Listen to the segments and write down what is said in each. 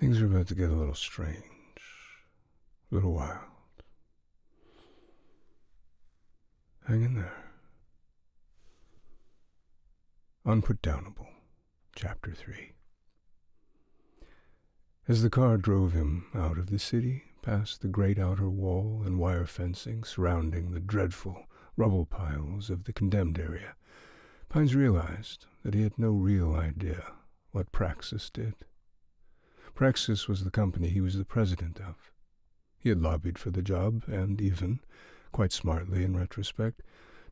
Things are about to get a little strange, a little wild. Hang in there. Unputdownable, Chapter 3. As the car drove him out of the city, past the great outer wall and wire fencing surrounding the dreadful rubble piles of the condemned area, Pines realized that he had no real idea what Praxis did. Praxis was the company he was the president of. He had lobbied for the job and even, quite smartly in retrospect,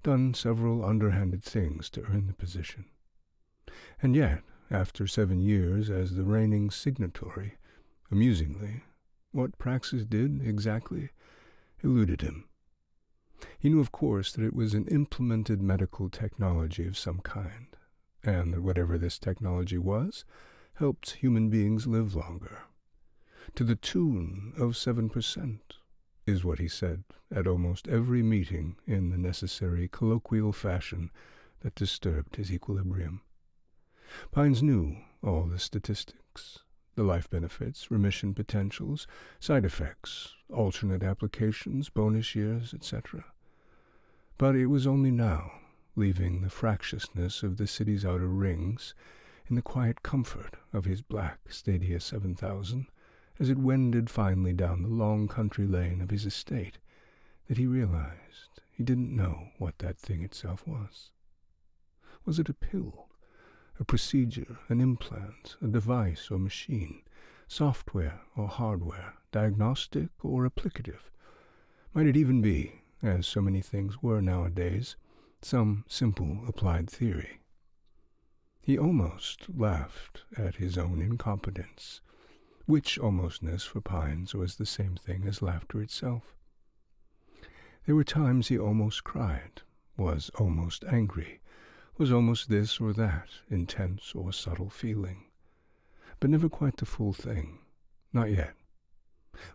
done several underhanded things to earn the position. And yet, after seven years as the reigning signatory, amusingly, what Praxis did exactly eluded him. He knew, of course, that it was an implemented medical technology of some kind, and that whatever this technology was, helped human beings live longer. To the tune of 7%, is what he said at almost every meeting in the necessary colloquial fashion that disturbed his equilibrium. Pines knew all the statistics, the life benefits, remission potentials, side effects, alternate applications, bonus years, etc. But it was only now, leaving the fractiousness of the city's outer rings, in the quiet comfort of his black Stadia 7000, as it wended finely down the long country lane of his estate, that he realized he didn't know what that thing itself was. Was it a pill, a procedure, an implant, a device or machine, software or hardware, diagnostic or applicative? Might it even be, as so many things were nowadays, some simple applied theory? He almost laughed at his own incompetence which almostness for Pines was the same thing as laughter itself. There were times he almost cried, was almost angry, was almost this or that intense or subtle feeling, but never quite the full thing, not yet.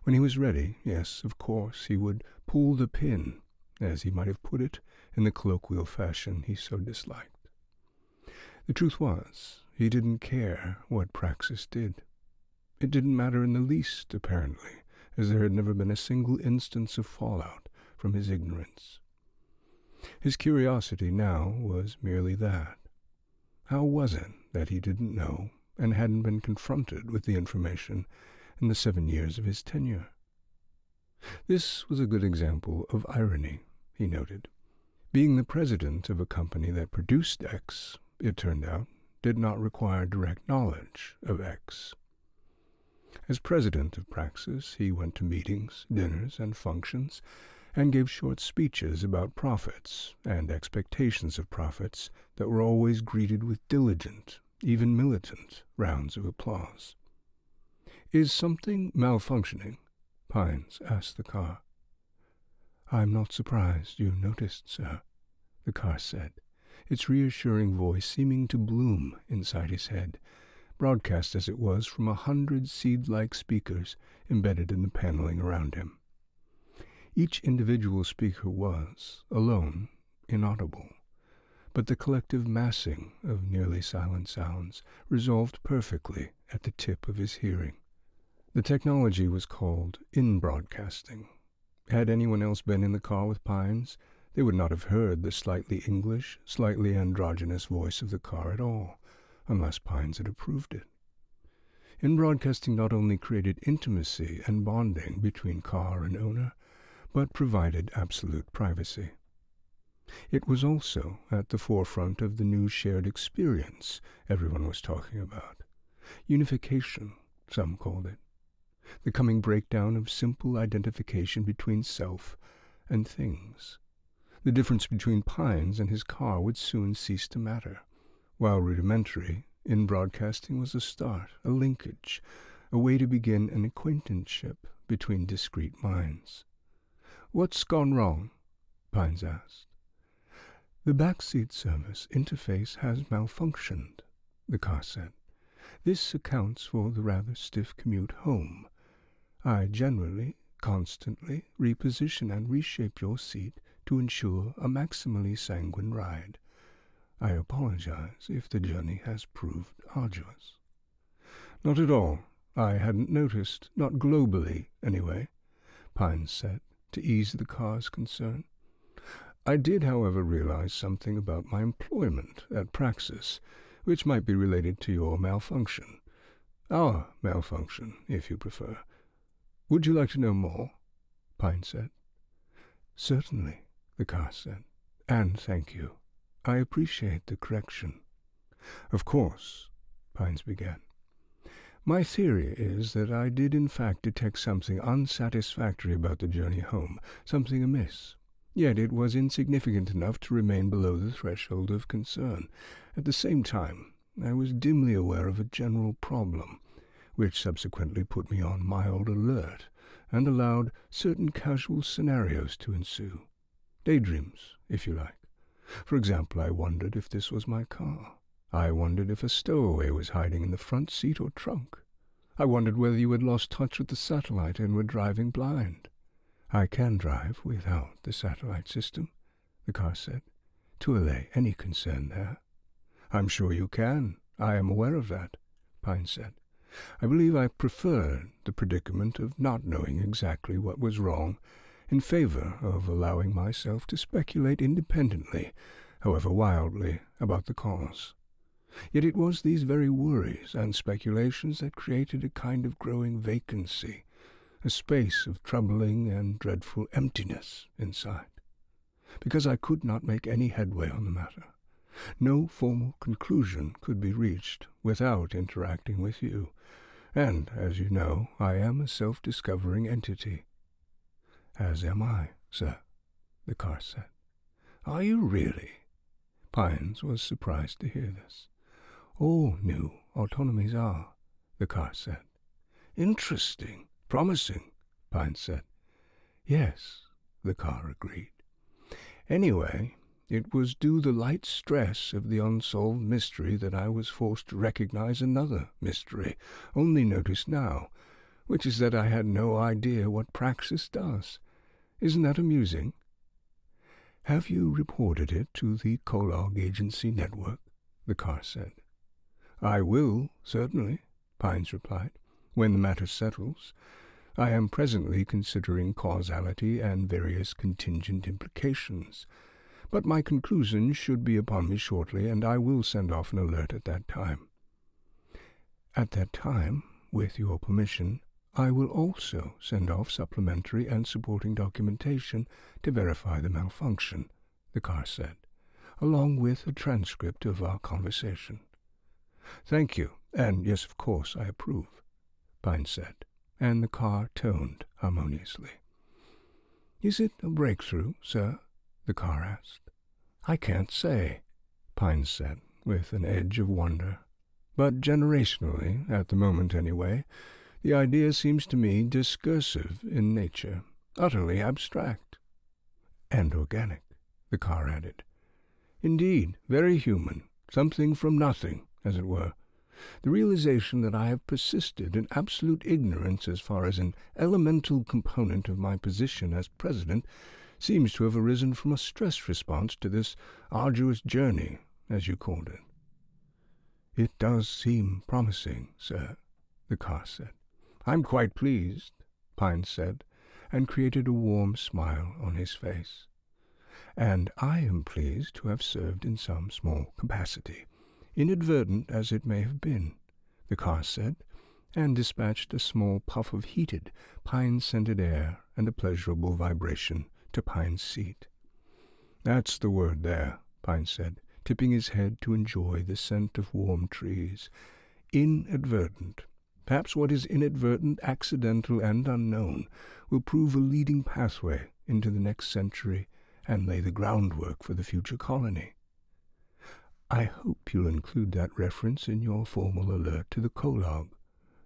When he was ready, yes, of course, he would pull the pin, as he might have put it, in the colloquial fashion he so disliked. The truth was, he didn't care what Praxis did. It didn't matter in the least, apparently, as there had never been a single instance of fallout from his ignorance. His curiosity now was merely that. How was it that he didn't know and hadn't been confronted with the information in the seven years of his tenure? This was a good example of irony, he noted. Being the president of a company that produced X, it turned out, did not require direct knowledge of X. As president of Praxis, he went to meetings, dinners, and functions, and gave short speeches about profits and expectations of profits that were always greeted with diligent, even militant, rounds of applause. Is something malfunctioning? Pines asked the car. I'm not surprised you noticed, sir, the car said, its reassuring voice seeming to bloom inside his head broadcast as it was from a hundred seed-like speakers embedded in the paneling around him. Each individual speaker was, alone, inaudible, but the collective massing of nearly silent sounds resolved perfectly at the tip of his hearing. The technology was called in-broadcasting. Had anyone else been in the car with Pines, they would not have heard the slightly English, slightly androgynous voice of the car at all unless Pines had approved it. In broadcasting not only created intimacy and bonding between car and owner, but provided absolute privacy. It was also at the forefront of the new shared experience everyone was talking about. Unification, some called it. The coming breakdown of simple identification between self and things. The difference between Pines and his car would soon cease to matter. While rudimentary, in broadcasting was a start, a linkage, a way to begin an acquaintanceship between discrete minds. What's gone wrong? Pines asked. The backseat service interface has malfunctioned, the car said. This accounts for the rather stiff commute home. I generally, constantly reposition and reshape your seat to ensure a maximally sanguine ride. I apologize if the journey has proved arduous. Not at all, I hadn't noticed, not globally, anyway, Pines said, to ease the car's concern. I did, however, realize something about my employment at Praxis, which might be related to your malfunction. Our malfunction, if you prefer. Would you like to know more? Pine said. Certainly, the car said. And thank you. I appreciate the correction. Of course, Pines began. My theory is that I did in fact detect something unsatisfactory about the journey home, something amiss. Yet it was insignificant enough to remain below the threshold of concern. At the same time, I was dimly aware of a general problem, which subsequently put me on mild alert and allowed certain casual scenarios to ensue. Daydreams, if you like. For example, I wondered if this was my car. I wondered if a stowaway was hiding in the front seat or trunk. I wondered whether you had lost touch with the satellite and were driving blind. I can drive without the satellite system, the car said, to allay any concern there. I'm sure you can. I am aware of that, Pine said. I believe I preferred the predicament of not knowing exactly what was wrong in favor of allowing myself to speculate independently, however wildly, about the cause. Yet it was these very worries and speculations that created a kind of growing vacancy, a space of troubling and dreadful emptiness inside, because I could not make any headway on the matter. No formal conclusion could be reached without interacting with you, and, as you know, I am a self-discovering entity. As am I, sir, the car said. Are you really? Pines was surprised to hear this. All new autonomies are, the car said. Interesting, promising, Pines said. Yes, the car agreed. Anyway, it was due the light stress of the unsolved mystery that I was forced to recognize another mystery, only noticed now, which is that I had no idea what Praxis does. Isn't that amusing? Have you reported it to the Colog Agency Network? The car said. I will, certainly, Pines replied, when the matter settles. I am presently considering causality and various contingent implications, but my conclusions should be upon me shortly, and I will send off an alert at that time. At that time, with your permission, I will also send off supplementary and supporting documentation to verify the malfunction, the car said, along with a transcript of our conversation. Thank you, and yes, of course, I approve, Pine said, and the car toned harmoniously. Is it a breakthrough, sir? the car asked. I can't say, Pine said, with an edge of wonder. But generationally, at the moment anyway, the idea seems to me discursive in nature, utterly abstract. And organic, the car added. Indeed, very human, something from nothing, as it were. The realization that I have persisted in absolute ignorance as far as an elemental component of my position as president seems to have arisen from a stress response to this arduous journey, as you called it. It does seem promising, sir, the car said. I'm quite pleased, Pine said, and created a warm smile on his face. And I am pleased to have served in some small capacity inadvertent as it may have been, the car said, and dispatched a small puff of heated, pine-scented air and a pleasurable vibration to Pine's seat. That's the word there, Pine said, tipping his head to enjoy the scent of warm trees. Inadvertent. Perhaps what is inadvertent, accidental, and unknown will prove a leading pathway into the next century and lay the groundwork for the future colony. I hope you'll include that reference in your formal alert to the Colog,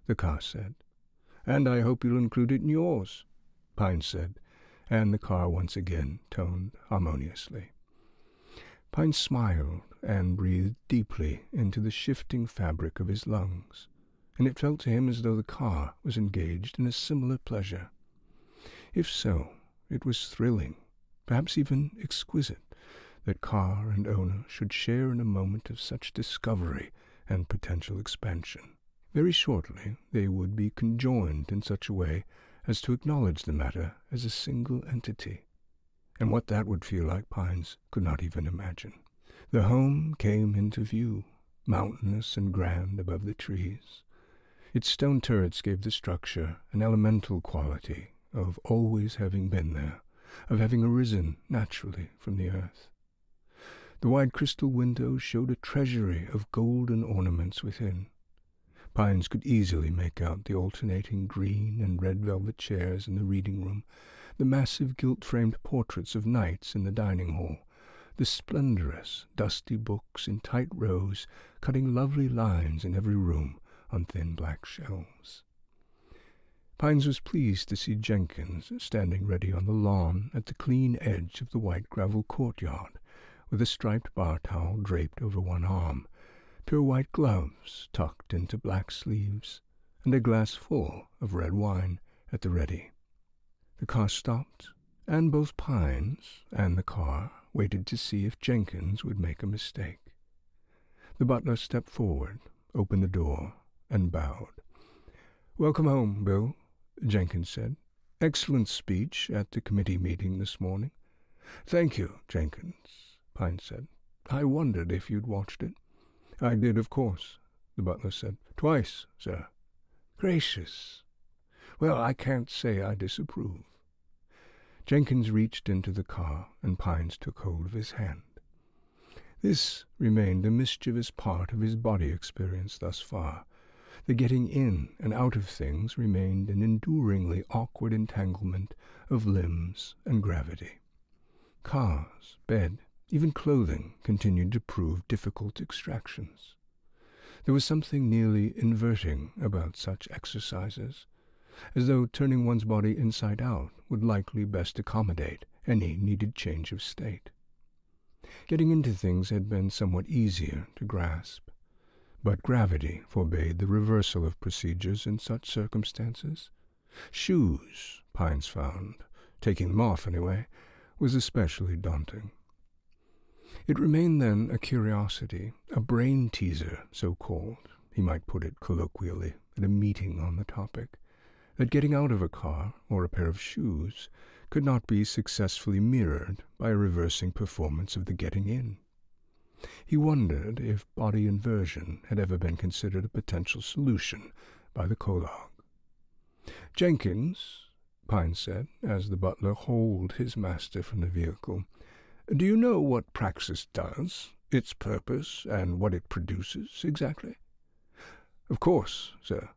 the car said. And I hope you'll include it in yours, Pine said, and the car once again toned harmoniously. Pine smiled and breathed deeply into the shifting fabric of his lungs, and it felt to him as though the car was engaged in a similar pleasure. If so, it was thrilling, perhaps even exquisite that car and owner should share in a moment of such discovery and potential expansion. Very shortly they would be conjoined in such a way as to acknowledge the matter as a single entity, and what that would feel like Pines could not even imagine. The home came into view, mountainous and grand above the trees. Its stone turrets gave the structure an elemental quality of always having been there, of having arisen naturally from the earth. The wide crystal windows showed a treasury of golden ornaments within. Pines could easily make out the alternating green and red velvet chairs in the reading room, the massive gilt-framed portraits of knights in the dining hall, the splendorous, dusty books in tight rows, cutting lovely lines in every room on thin black shelves. Pines was pleased to see Jenkins standing ready on the lawn at the clean edge of the white gravel courtyard, with a striped bar towel draped over one arm, pure white gloves tucked into black sleeves, and a glass full of red wine at the ready. The car stopped, and both Pines and the car waited to see if Jenkins would make a mistake. The butler stepped forward, opened the door, and bowed. Welcome home, Bill, Jenkins said. Excellent speech at the committee meeting this morning. Thank you, Jenkins, Pine said. I wondered if you'd watched it. I did, of course, the butler said. Twice, sir. Gracious. Well, I can't say I disapprove. Jenkins reached into the car, and Pines took hold of his hand. This remained a mischievous part of his body experience thus far. The getting in and out of things remained an enduringly awkward entanglement of limbs and gravity. Cars, bed, even clothing continued to prove difficult extractions. There was something nearly inverting about such exercises, as though turning one's body inside out would likely best accommodate any needed change of state. Getting into things had been somewhat easier to grasp, but gravity forbade the reversal of procedures in such circumstances. Shoes, Pines found, taking them off anyway, was especially daunting. It remained then a curiosity, a brain teaser, so called, he might put it colloquially, at a meeting on the topic, that getting out of a car or a pair of shoes could not be successfully mirrored by a reversing performance of the getting in. He wondered if body inversion had ever been considered a potential solution by the Kologue. Jenkins, Pine said, as the butler hauled his master from the vehicle, do you know what praxis does, its purpose, and what it produces exactly? Of course, sir,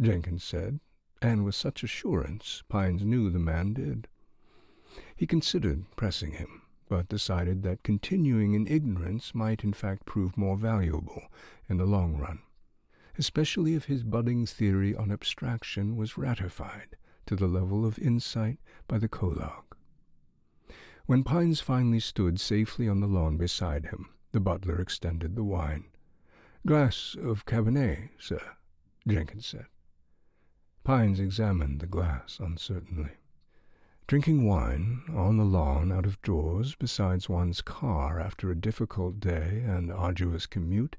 Jenkins said, and with such assurance Pines knew the man did. He considered pressing him, but decided that continuing in ignorance might in fact prove more valuable in the long run, especially if his budding theory on abstraction was ratified to the level of insight by the Kologue. When Pines finally stood safely on the lawn beside him, the butler extended the wine. Glass of Cabernet, sir, Jenkins said. Pines examined the glass uncertainly. Drinking wine on the lawn out of doors besides one's car after a difficult day and arduous commute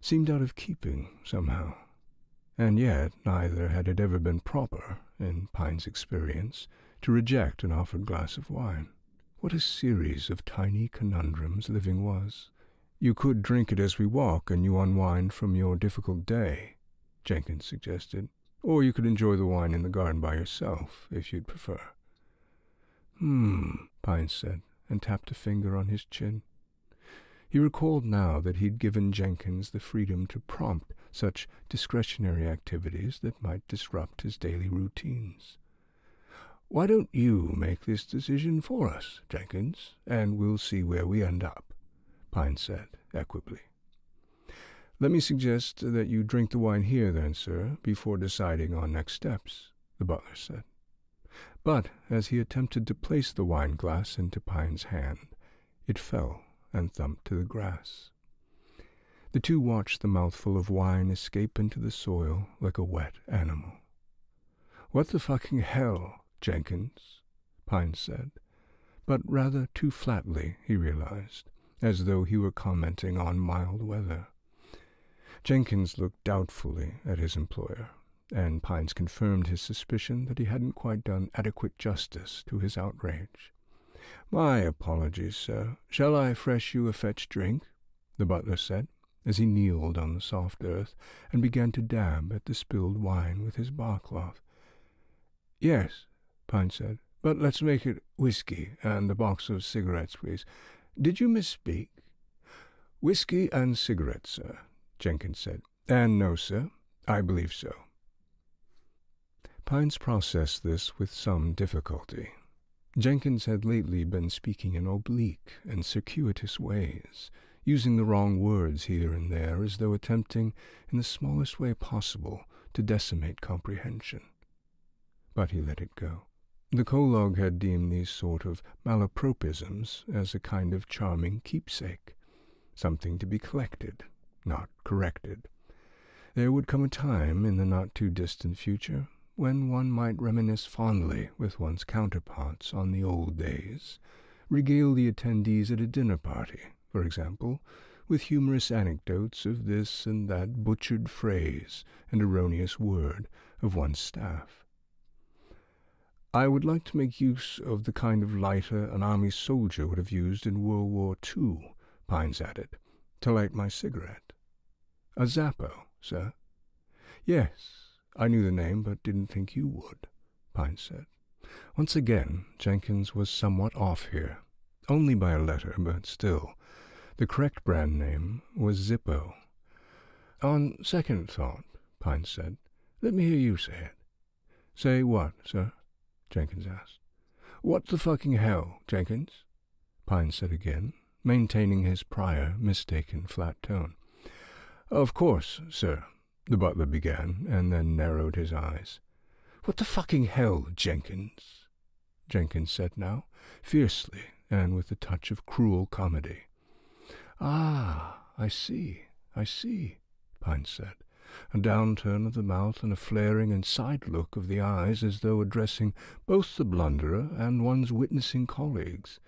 seemed out of keeping somehow. And yet neither had it ever been proper, in Pine's experience, to reject an offered glass of wine. What a series of tiny conundrums living was. You could drink it as we walk and you unwind from your difficult day, Jenkins suggested. Or you could enjoy the wine in the garden by yourself, if you'd prefer. Hmm, Pine said, and tapped a finger on his chin. He recalled now that he'd given Jenkins the freedom to prompt such discretionary activities that might disrupt his daily routines. Why don't you make this decision for us, Jenkins, and we'll see where we end up, Pine said equably. Let me suggest that you drink the wine here, then, sir, before deciding on next steps, the butler said. But as he attempted to place the wine glass into Pine's hand, it fell and thumped to the grass. The two watched the mouthful of wine escape into the soil like a wet animal. What the fucking hell? Jenkins, Pine said, but rather too flatly, he realized, as though he were commenting on mild weather. Jenkins looked doubtfully at his employer, and Pines confirmed his suspicion that he hadn't quite done adequate justice to his outrage. My apologies, sir. Shall I fresh you a fetched drink? the butler said, as he kneeled on the soft earth and began to dab at the spilled wine with his bar cloth. Yes, Pine said, but let's make it whiskey and a box of cigarettes, please. Did you misspeak? Whiskey and cigarettes, sir, Jenkins said. And no, sir, I believe so. Pines processed this with some difficulty. Jenkins had lately been speaking in oblique and circuitous ways, using the wrong words here and there as though attempting, in the smallest way possible, to decimate comprehension. But he let it go. The Kologue had deemed these sort of malapropisms as a kind of charming keepsake, something to be collected, not corrected. There would come a time in the not-too-distant future when one might reminisce fondly with one's counterparts on the old days, regale the attendees at a dinner party, for example, with humorous anecdotes of this and that butchered phrase and erroneous word of one's staff. I would like to make use of the kind of lighter an army soldier would have used in World War II, Pines added, to light my cigarette. A Zappo, sir? Yes, I knew the name, but didn't think you would, Pine said. Once again, Jenkins was somewhat off here. Only by a letter, but still. The correct brand name was Zippo. On second thought, Pine said, let me hear you say it. Say what, sir? Jenkins asked. What the fucking hell, Jenkins? Pine said again, maintaining his prior mistaken flat tone. Of course, sir, the butler began, and then narrowed his eyes. What the fucking hell, Jenkins? Jenkins said now, fiercely, and with a touch of cruel comedy. Ah, I see, I see, Pine said, a downturn of the mouth and a flaring and side look of the eyes as though addressing both the blunderer and one's witnessing colleagues.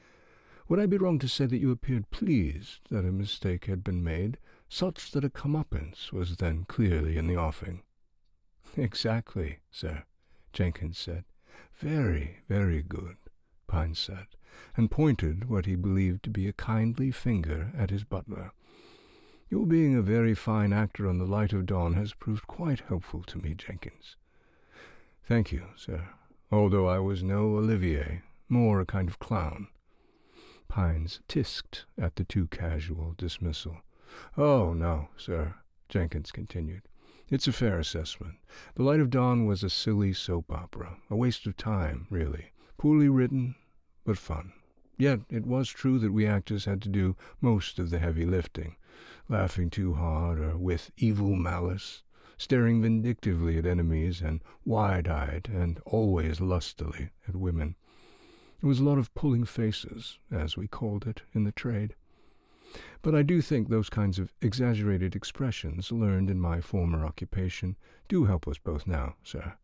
Would I be wrong to say that you appeared pleased that a mistake had been made, such that a comeuppance was then clearly in the offing? Exactly, sir, Jenkins said. Very, very good, Pine said, and pointed what he believed to be a kindly finger at his butler. Your being a very fine actor on the light of dawn has proved quite helpful to me, Jenkins. Thank you, sir, although I was no Olivier, more a kind of clown. Pines tisked at the too casual dismissal. Oh, no, sir, Jenkins continued. It's a fair assessment. The Light of Dawn was a silly soap opera, a waste of time, really. Poorly written, but fun. Yet it was true that we actors had to do most of the heavy lifting laughing too hard or with evil malice, staring vindictively at enemies and wide-eyed and always lustily at women. It was a lot of pulling faces, as we called it in the trade. But I do think those kinds of exaggerated expressions learned in my former occupation do help us both now, sir,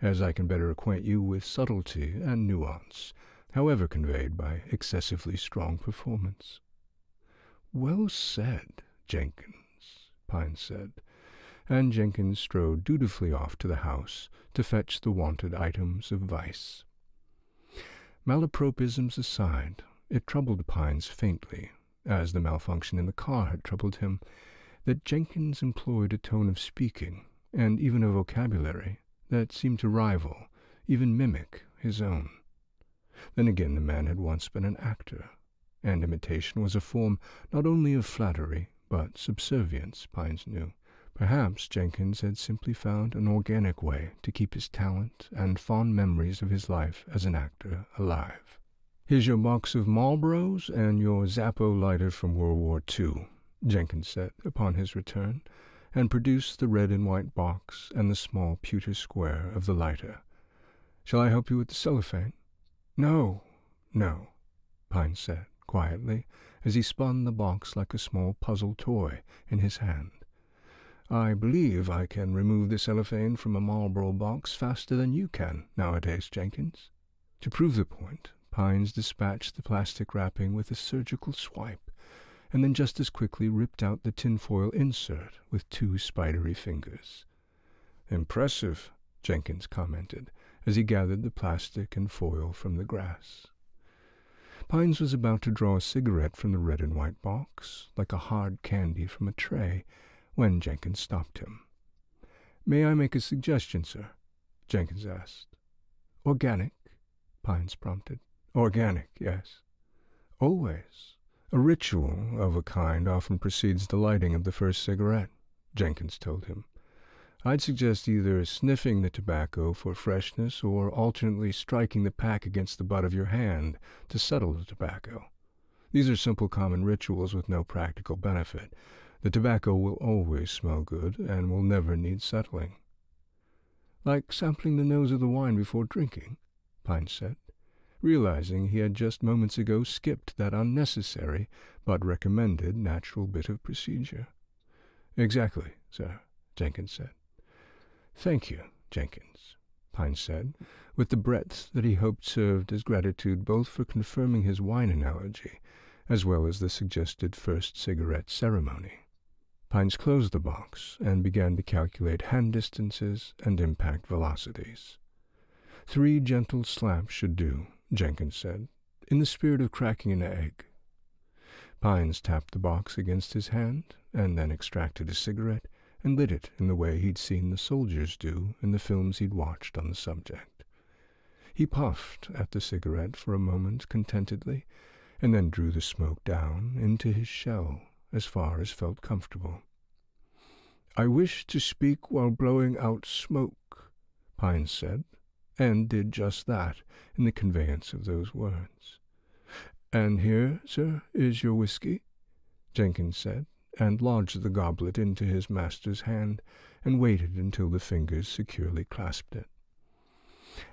as I can better acquaint you with subtlety and nuance, however conveyed by excessively strong performance. Well said, Jenkins, Pine said, and Jenkins strode dutifully off to the house to fetch the wanted items of vice. Malapropisms aside, it troubled Pines faintly, as the malfunction in the car had troubled him, that Jenkins employed a tone of speaking, and even a vocabulary, that seemed to rival, even mimic, his own. Then again the man had once been an actor, and imitation was a form not only of flattery, but subservience, Pines knew. Perhaps Jenkins had simply found an organic way to keep his talent and fond memories of his life as an actor alive. Here's your box of Marlboros and your Zappo lighter from World War II, Jenkins said upon his return, and produced the red and white box and the small pewter square of the lighter. Shall I help you with the cellophane? No, no, Pine said quietly, as he spun the box like a small puzzle toy in his hand. I believe I can remove the cellophane from a Marlboro box faster than you can nowadays, Jenkins. To prove the point, Pines dispatched the plastic wrapping with a surgical swipe, and then just as quickly ripped out the tinfoil insert with two spidery fingers. Impressive, Jenkins commented, as he gathered the plastic and foil from the grass. Pines was about to draw a cigarette from the red and white box, like a hard candy from a tray, when Jenkins stopped him. May I make a suggestion, sir? Jenkins asked. Organic? Pines prompted. Organic, yes. Always. A ritual of a kind often precedes the lighting of the first cigarette, Jenkins told him. I'd suggest either sniffing the tobacco for freshness or alternately striking the pack against the butt of your hand to settle the tobacco. These are simple common rituals with no practical benefit. The tobacco will always smell good and will never need settling. Like sampling the nose of the wine before drinking, Pine said, realizing he had just moments ago skipped that unnecessary but recommended natural bit of procedure. Exactly, sir, Jenkins said. Thank you, Jenkins, Pine said, with the breadth that he hoped served as gratitude both for confirming his wine analogy as well as the suggested first cigarette ceremony. Pines closed the box and began to calculate hand distances and impact velocities. Three gentle slaps should do, Jenkins said, in the spirit of cracking an egg. Pines tapped the box against his hand and then extracted a cigarette and lit it in the way he'd seen the soldiers do in the films he'd watched on the subject. He puffed at the cigarette for a moment contentedly, and then drew the smoke down into his shell as far as felt comfortable. I wish to speak while blowing out smoke, Pines said, and did just that in the conveyance of those words. And here, sir, is your whiskey, Jenkins said, and lodged the goblet into his master's hand, and waited until the fingers securely clasped it.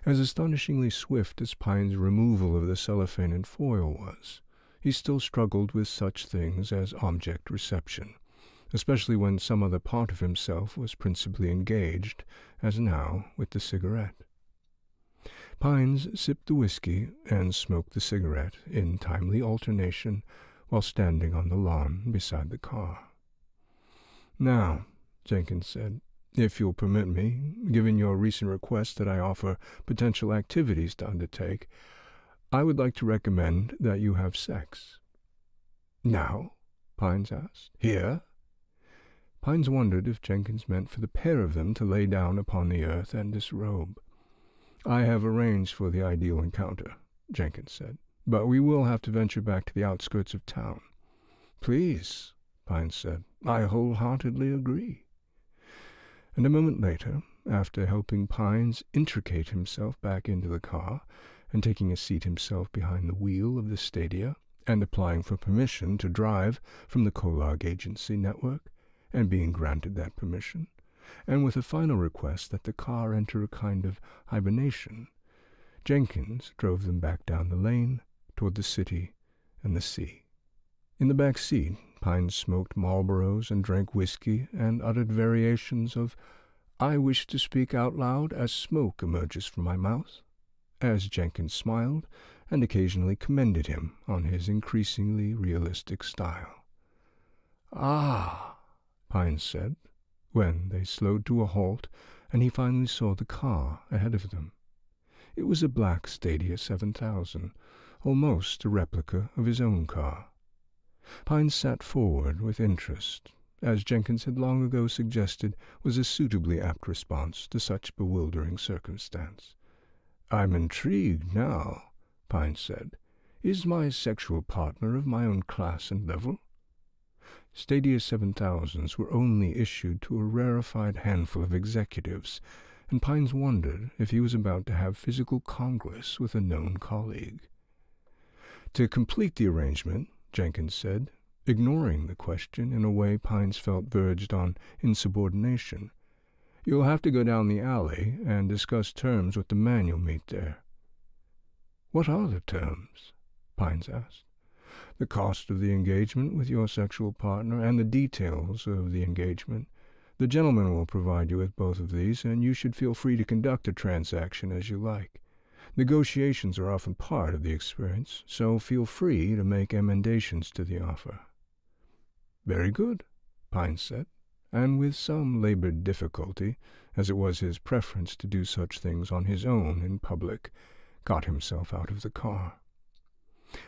As astonishingly swift as Pine's removal of the cellophane and foil was, he still struggled with such things as object reception, especially when some other part of himself was principally engaged, as now with the cigarette. Pines sipped the whiskey and smoked the cigarette in timely alternation while standing on the lawn beside the car. Now, Jenkins said, if you'll permit me, given your recent request that I offer potential activities to undertake, I would like to recommend that you have sex. Now? Pines asked. Here? Pines wondered if Jenkins meant for the pair of them to lay down upon the earth and disrobe. I have arranged for the ideal encounter, Jenkins said but we will have to venture back to the outskirts of town. Please, Pines said. I wholeheartedly agree. And a moment later, after helping Pines intricate himself back into the car and taking a seat himself behind the wheel of the Stadia and applying for permission to drive from the Colag Agency network and being granted that permission, and with a final request that the car enter a kind of hibernation, Jenkins drove them back down the lane toward the city and the sea. In the back seat, Pine smoked Marlboros and drank whiskey and uttered variations of, I wish to speak out loud as smoke emerges from my mouth, as Jenkins smiled and occasionally commended him on his increasingly realistic style. Ah, Pine said, when they slowed to a halt and he finally saw the car ahead of them. It was a black Stadia 7000, almost a replica of his own car. Pine sat forward with interest, as Jenkins had long ago suggested was a suitably apt response to such bewildering circumstance. I'm intrigued now, Pine said. Is my sexual partner of my own class and level? Stadia 7000s were only issued to a rarefied handful of executives, and Pines wondered if he was about to have physical congress with a known colleague. To complete the arrangement, Jenkins said, ignoring the question in a way Pines felt verged on insubordination, you'll have to go down the alley and discuss terms with the man you'll meet there. What are the terms? Pines asked. The cost of the engagement with your sexual partner and the details of the engagement. The gentleman will provide you with both of these, and you should feel free to conduct the transaction as you like. Negotiations are often part of the experience, so feel free to make emendations to the offer. Very good, Pine said, and with some labored difficulty, as it was his preference to do such things on his own in public, got himself out of the car.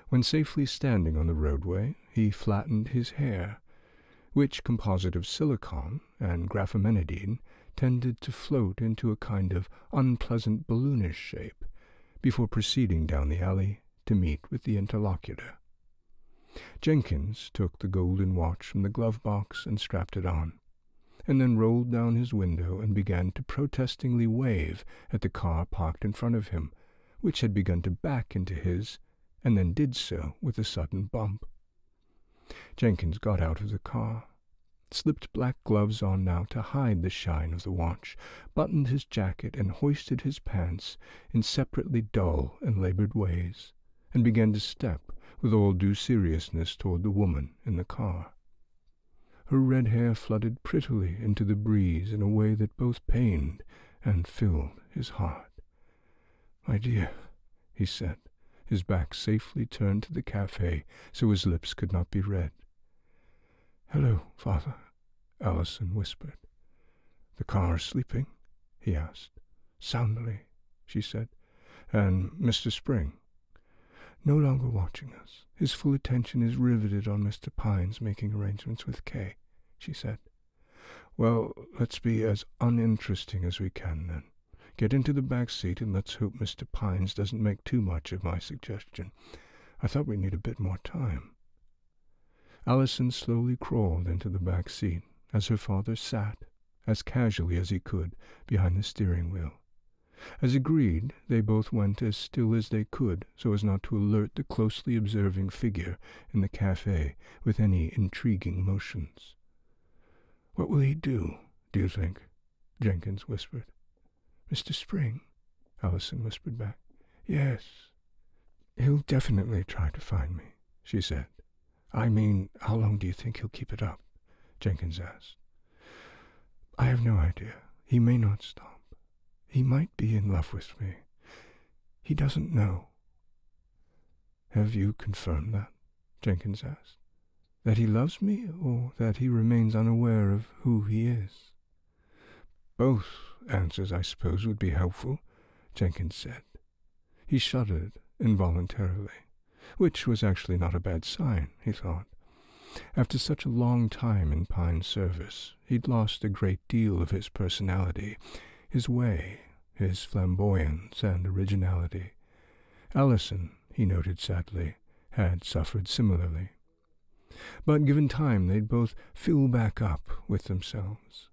When safely standing on the roadway, he flattened his hair, which composite of silicon and graphamenidine tended to float into a kind of unpleasant balloonish shape before proceeding down the alley to meet with the interlocutor. Jenkins took the golden watch from the glove box and strapped it on, and then rolled down his window and began to protestingly wave at the car parked in front of him, which had begun to back into his, and then did so with a sudden bump. Jenkins got out of the car, slipped black gloves on now to hide the shine of the watch, buttoned his jacket, and hoisted his pants in separately dull and labored ways, and began to step with all due seriousness toward the woman in the car. Her red hair flooded prettily into the breeze in a way that both pained and filled his heart. My dear, he said, his back safely turned to the cafe so his lips could not be read. Hello, father, Allison whispered. The car sleeping? he asked. Soundly, she said. And Mr. Spring? no longer watching us. His full attention is riveted on Mr. Pines making arrangements with Kay, she said. Well, let's be as uninteresting as we can, then. Get into the back seat and let's hope Mr. Pines doesn't make too much of my suggestion. I thought we'd need a bit more time. Allison slowly crawled into the back seat as her father sat, as casually as he could, behind the steering wheel. As agreed, they both went as still as they could so as not to alert the closely observing figure in the cafe with any intriguing motions. What will he do, do you think? Jenkins whispered. Mr. Spring? Allison whispered back. Yes. He'll definitely try to find me, she said. I mean, how long do you think he'll keep it up? Jenkins asked. I have no idea. He may not stop. He might be in love with me. He doesn't know. Have you confirmed that? Jenkins asked. That he loves me, or that he remains unaware of who he is? Both answers, I suppose, would be helpful, Jenkins said. He shuddered involuntarily, which was actually not a bad sign, he thought. After such a long time in Pine's service, he'd lost a great deal of his personality, his way, his flamboyance and originality. Allison, he noted sadly, had suffered similarly. But given time, they'd both fill back up with themselves.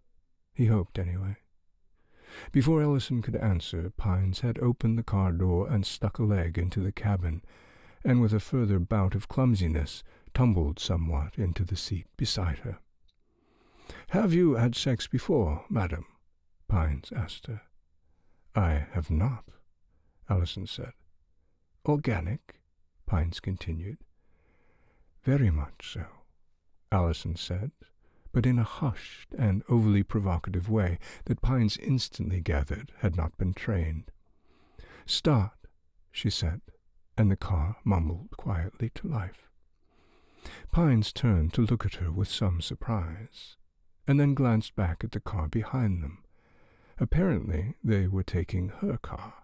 He hoped, anyway. Before Allison could answer, Pines had opened the car door and stuck a leg into the cabin, and with a further bout of clumsiness, tumbled somewhat into the seat beside her. Have you had sex before, madam? Pines asked her. I have not, Allison said. Organic? Pines continued. Very much so, Allison said, but in a hushed and overly provocative way that Pines instantly gathered had not been trained. Start, she said, and the car mumbled quietly to life. Pines turned to look at her with some surprise, and then glanced back at the car behind them. Apparently, they were taking her car.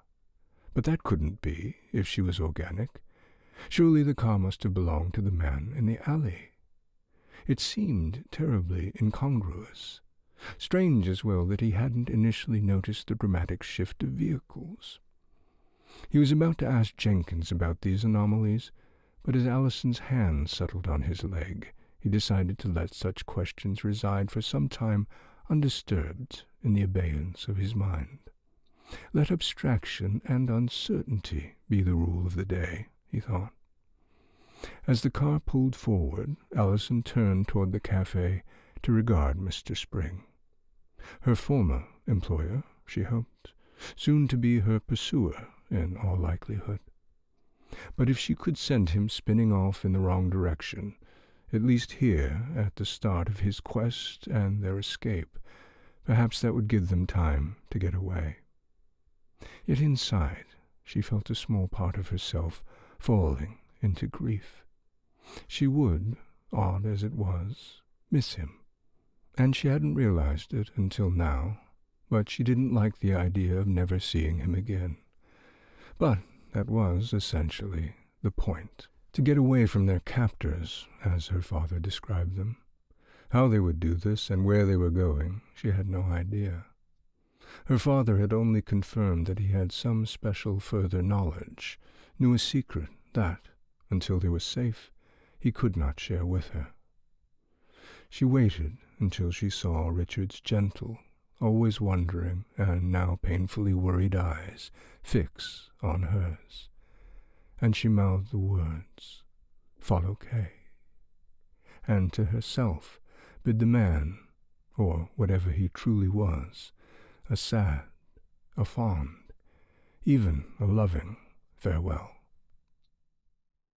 But that couldn't be, if she was organic. Surely the car must have belonged to the man in the alley. It seemed terribly incongruous. Strange as well that he hadn't initially noticed the dramatic shift of vehicles. He was about to ask Jenkins about these anomalies, but as Allison's hand settled on his leg, he decided to let such questions reside for some time undisturbed in the abeyance of his mind. Let abstraction and uncertainty be the rule of the day, he thought. As the car pulled forward, Allison turned toward the cafe to regard Mr. Spring. Her former employer, she hoped, soon to be her pursuer in all likelihood. But if she could send him spinning off in the wrong direction, at least here at the start of his quest and their escape, Perhaps that would give them time to get away. Yet inside, she felt a small part of herself falling into grief. She would, odd as it was, miss him. And she hadn't realized it until now, but she didn't like the idea of never seeing him again. But that was essentially the point. To get away from their captors, as her father described them. How they would do this and where they were going, she had no idea. Her father had only confirmed that he had some special further knowledge, knew a secret that, until they were safe, he could not share with her. She waited until she saw Richard's gentle, always wondering and now painfully worried eyes fix on hers, and she mouthed the words, Follow Kay, and to herself bid the man, or whatever he truly was, a sad, a fond, even a loving farewell.